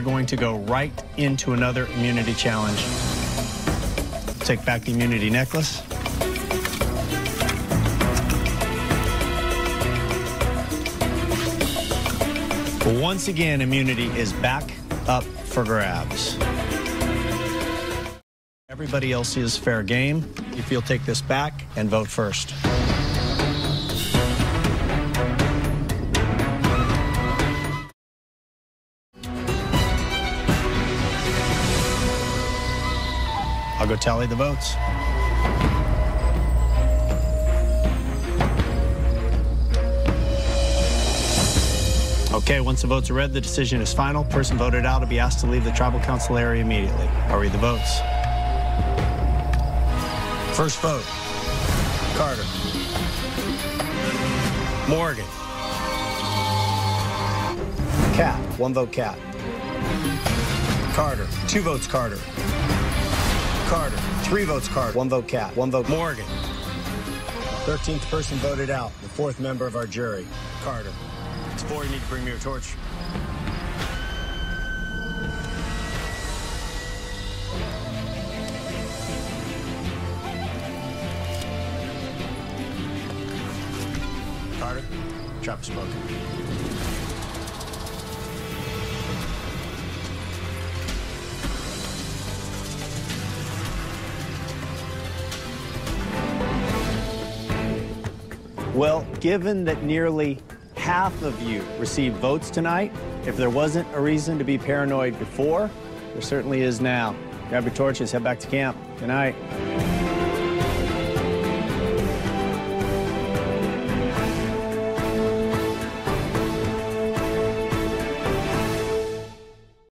going to go right into another immunity challenge. Take back the immunity necklace. Once again, immunity is back up for grabs. Everybody else is fair game. If you'll take this back and vote first. I'll go tally the votes. Okay, once the votes are read, the decision is final. Person voted out will be asked to leave the tribal council area immediately. I'll read the votes. First vote, Carter. Morgan. Kat, one vote Kat. Carter, two votes Carter. Carter, three votes Carter, one vote Kat, one vote Morgan. 13th person voted out, the fourth member of our jury, Carter. It's four, you need to bring me your torch. Carter, trap spoken. Well, given that nearly half of you received votes tonight, if there wasn't a reason to be paranoid before, there certainly is now. Grab your torches, head back to camp. Good night.